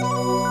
you